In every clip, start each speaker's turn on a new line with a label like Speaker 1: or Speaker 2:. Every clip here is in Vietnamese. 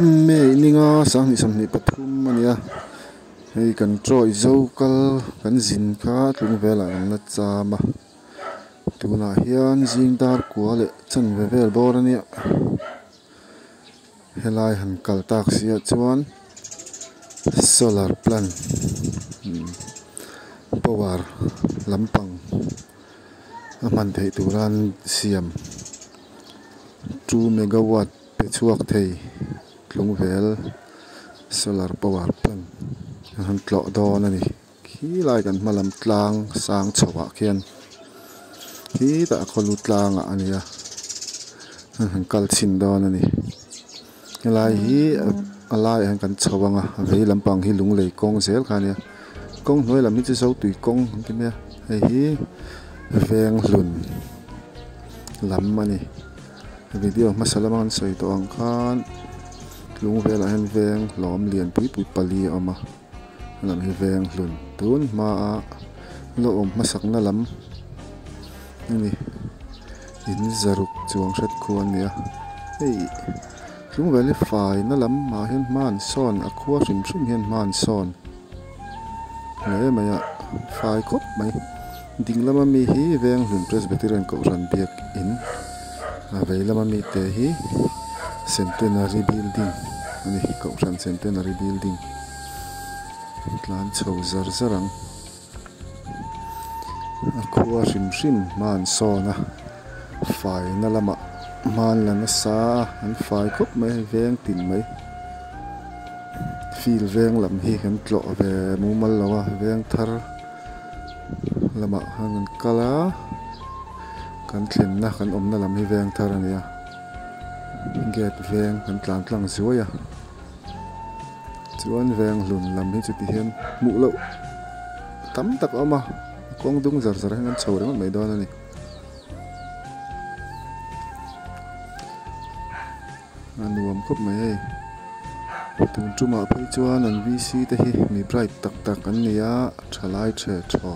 Speaker 1: me ninga sang ni sam ni pathum ania hei, kan troi zo kal kan zin kha tlung vela an la chama tuna hian zing dar kwa le, chan ve vel bor ania. Helai han kal tak sia chuan. Solar plant. Hmm. power lampang. A thấy thei turan siam. 2 megawatt pe chuak thei tlung vel, solar power plant han tlo dawn ani khi lai kan hmalam tlang, sang chawa khian khi ta kholu tlang ania han kal chin dawn ani lai hi à, alai han kan chawanga vei lampang hi lung lei kong zel khania kong noi lam hi chu so tui kong ti me hei hi veng hlun lam ani video masalamang soi to ang khan lung vela hen veng, lom lian pui pui pali ama lam hi veng, hlun tun ma a. Lo om masak na lam. Ni in zaruk chuang that khuan nia hei lung veli fai na lam ma hen man son a khua hrim hrim hen man son le a. Fai khop mai. Ding lama mi hi veng, hlun presbyterian ko ran biak in. A vei lama mi te hi. Centenary building ani ko ran centenary building tlan chho zar zarang a khua hrim hrim man sona fai na lama man la na sa an fai khop mai veng tin mai fil veng lam hi kan tlo ve mu mal lawa veng thar. Lama han kala. Kan thlen na kan om na lam hi veng thar ania gate veng kan tlan tlang zuaya chuan veng lun lam hi chu ti hian mu lo tam tak oma kong dung zar zar hian chho reng mai don ani nuam khop mai hei tung chuma phei chuan an vc te hi, mi bright tak tak an nia thalai che tho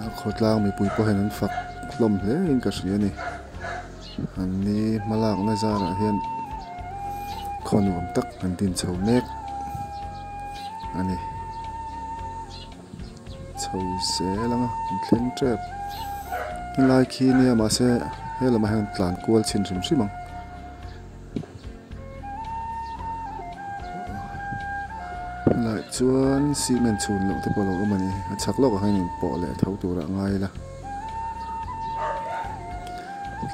Speaker 1: a khotlang mi pui po hen an fak lom hle in ka hria ani an ni malak na zara hian khonwam tak an tin chho mek ani chho se langa an thleng trep lai khi nia ma se helama hen tlan kual chin rim hrimang lại chuan cement chun lo te polo mani chak lo ka hain po le thau tu a ngai la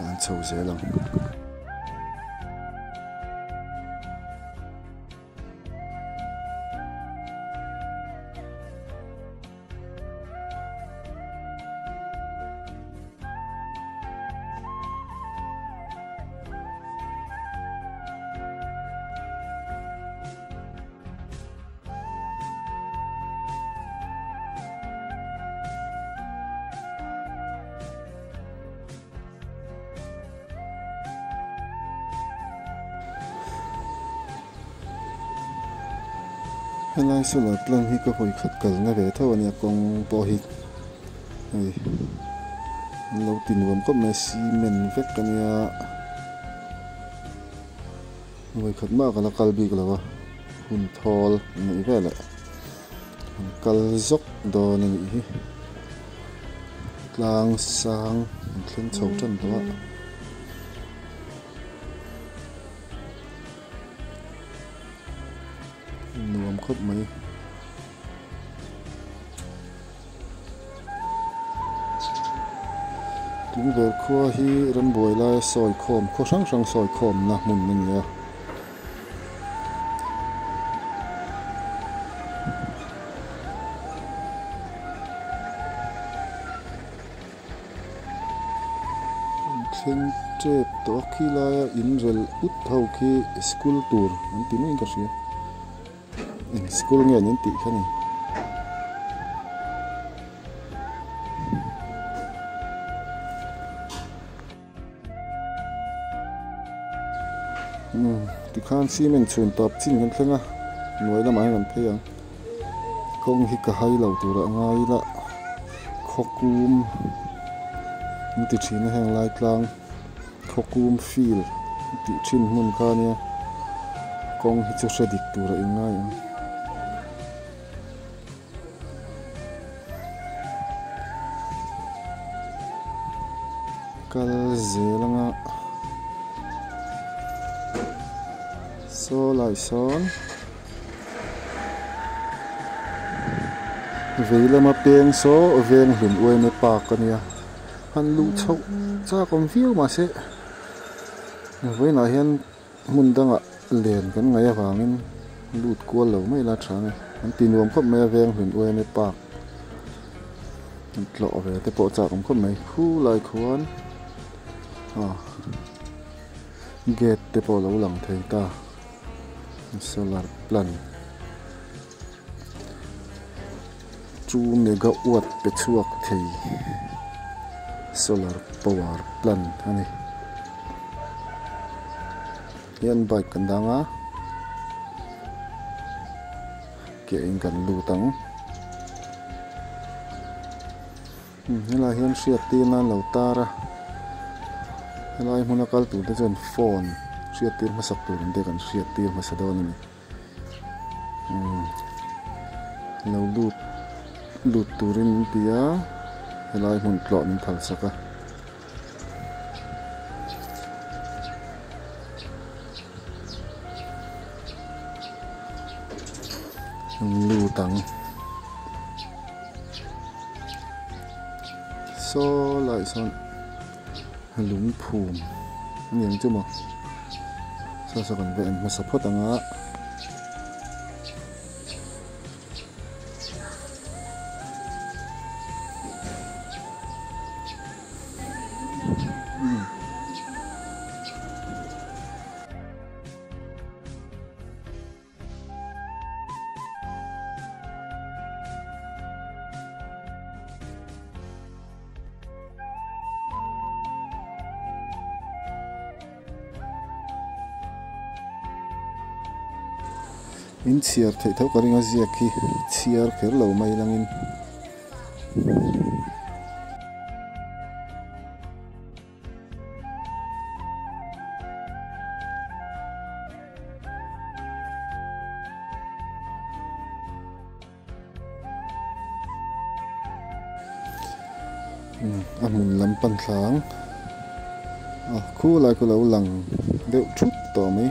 Speaker 1: lan chho ze lang helai solar plant hi ka hoi khat kal na ve tho ania kong po hi. Ai. Lo tin wam ko me cement vek kania hoi khat ma kala kal bi kala wa. Hun thol ni vele kal zok do ni hi. Tlang sang thlen chho chan to nuam khop mai tung ver khua hi ran boi lai soi khom kho sáng sáng soi khom na mun mình ya thing trep to khi la in rel ut thau khi school tour. An tin in ka sia Ừ, school nghe những tỷ khác này. Ừ, Thì khan xi mình chuyển tập chín cái thằng á, nói là mấy lần thế à? Không hi cả hai lâu tuổi là ngay là khokum những tỷ chín hàng lại lang khokum feel. Tỷ chín mun khan nha kong hi chu hredik tur a in ngai ang zelanga so lai sawn veilama peng so veng hlum uai ne pak ania han lu chho cha kom viu ma se. Với nó hiện mun đang ạ liền cái ngày vàng lụt cua lẩu mấy là trắng anh tin uống khóc mẹ veng huyền uê mẹ bạc lọ về tới bộ chạc cũng khóc mấy khu lại khuôn à gate tới bộ lẩu lằng thấy ta solar plan chu mega watt pe chuak thei solar power plan ani yan bike kan danga ke in kan lu tang hela hian hriat tir nan lo tara helai hmuna kal tur te chuan phone hriat tir hmasak tur te kan hriat tir hmasa dawn ani. Hmm. Lo lut lut turin pia helai hmun tlawh nin thal saka lưu tang, so lại son lúng phùm nhìn chứ mà sao sao còn vậy mà sắp hết tăng á in chiar thei tho ka ringa ziak hi chiar kher lo mai langin hmm, a hmun lam pan thlang. A khu lai ko lo lang. Deuh thut tawh mai.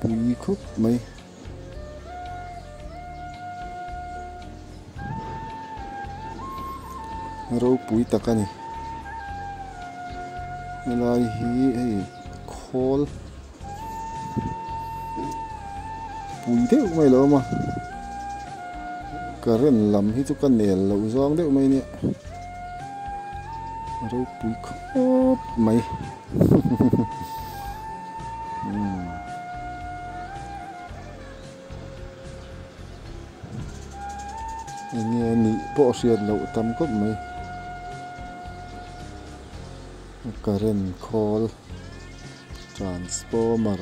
Speaker 1: Pui khúc mai. Ro pui takani lai hi ei khol pui deuh mai lo ma karen lam hi chu kan nel lo zong deuh mai ni ro pui khop mai nghe nị bộ xiên lộ tâm cốc mấy current call transformer,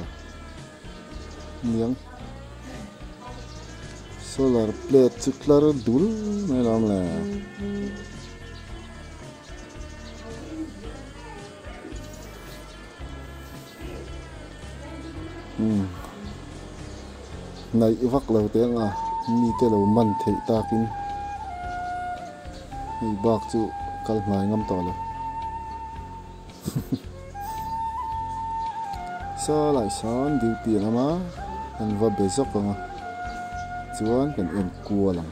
Speaker 1: miếng. Solar plate chuklar là mai lam làm là ừ. này vắc lâu tiếng à mi te lo man ta takin hei bạc chú kal hmai ngam to lo sa lại san điều tiền mà anh vừa bế giấc rồi mà chuan cần em cua lắm.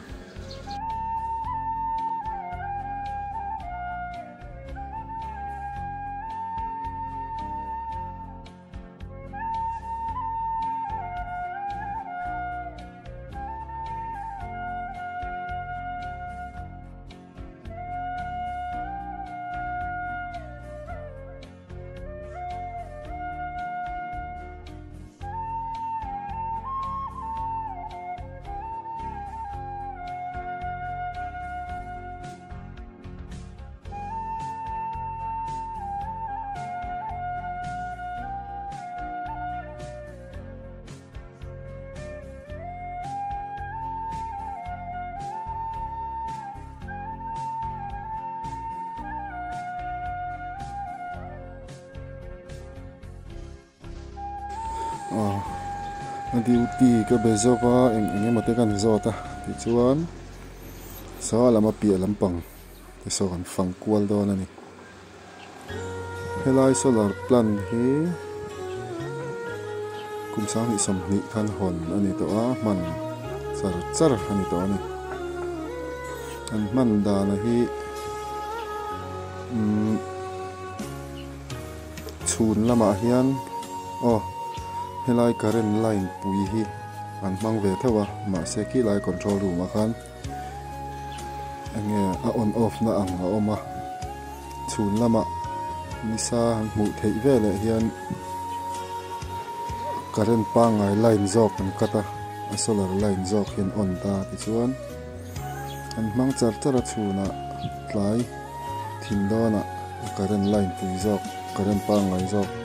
Speaker 1: Duty ka bezowa eng enge mate kan zota ti chuan sa lama pia lampang ti so kan fang kwal don ani helai solar plant hi kum sang ni som ni khan hon ani to a man char char ani to ani an man da na hi chhun lama hian. Oh helai current line pui hi. An mang ve thewa à, ma se ki lai control room a khan. Ange a à, on off na ang a oma à. chun lama ni han mu thei ve le hian current pa ngai line zok an kata a solar line zok hian on ta ti chuan. An mang char char a chuna tlai thin dona current line pui zok current pa ngai zok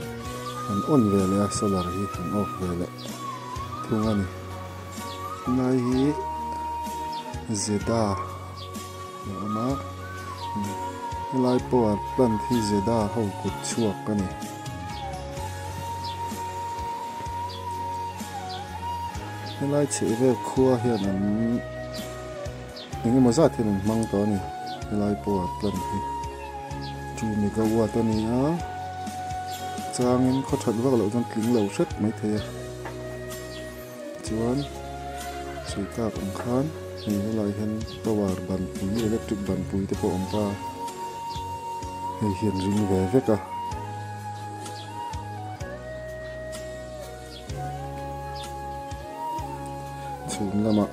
Speaker 1: an on vele a solar hi an off vele. Thung ani nai hi zeda na ama lai power plant hi zeda ho kut chuak ani lai che ve khua hian an engemaw zat hian an hmang tawh ani lai power plant hi. Two megawatt ani a changin khaw that vak lo chuan tling lo hret mấy thế, a chuan chui tạp ang khan nhìn lại hian power ban pui electric ban pui tế pawh awm ta hei hian ring ve vek a chhum lamah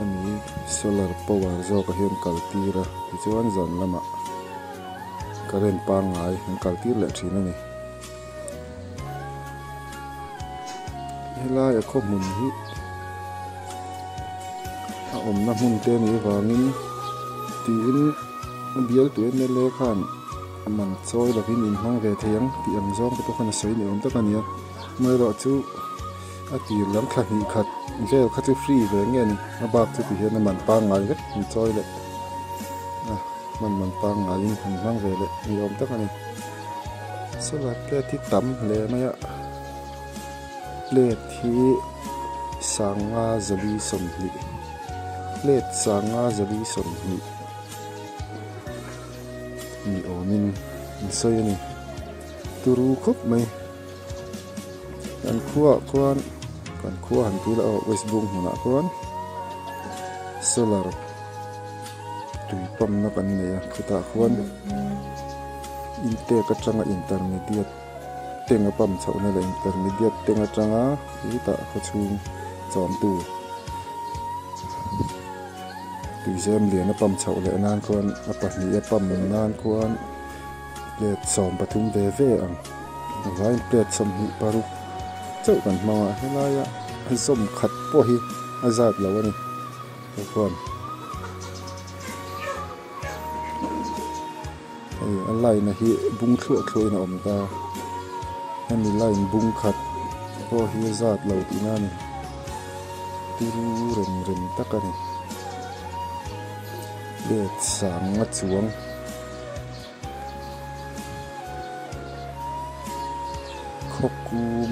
Speaker 1: ani solar power zawk a hian kal tir zan current pa ngai an kal tir leh thin ani helai a khaw hmun hi a awmna hmun te ni wangin tiin a bial tu en le khan a man chawi lokin in hmang ve theiang ti ang zong te pawh khan ni awm tak ani a mai rawh chu a tir lam thla hnih khat vel kha free ve nge ni a bak chu ti hian a man pa ngai มันมันปังอายุหันร่างเลยเลยยอมตั้งนี่สลัดแก่ที่ต่ำเลยนะยะเลดที่สังอาจลีสมนิเลดสังอาจลีสมนิมีโอนินมีโซยนี่ตูรู้ครบไหมกันขั้วก้อนกันขั้วหันทีละเอาเวสบุงหัวหน้าก้อนสลัด vek in chawi le a man man pa ngai in han hmang ve le ni awm tak ani solar plate hi tam hle mai a plate hi sanga zali som hnih plate sanga zali som hnih ni awmin in sawi ani turu khawp mai kan khua khuan kan khua han tui la west bung huna khuan solar tui pam na kan nei a khuta khuan inte ka tanga intermediate tenga pam chho na la intermediate tenga tanga hi ta kho chung chom tu tui zem lian a pam chho le nan khuan a pahnih a pam nan khuan plate som pathum ve ve ang vai plate som hi paru chau kan hmanga helaya an som khat po hi a zat lo ani khuan ei Ừ, a line hi bung thluah thôi nào ông awm ta hemi line bung khat po hi lâu zat lo này. Ni turu rem rem tak ani let sang a chuang khokum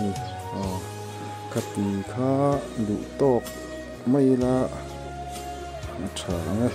Speaker 1: ni à. Cắt tì khá đủ tóc, mây la trả ngay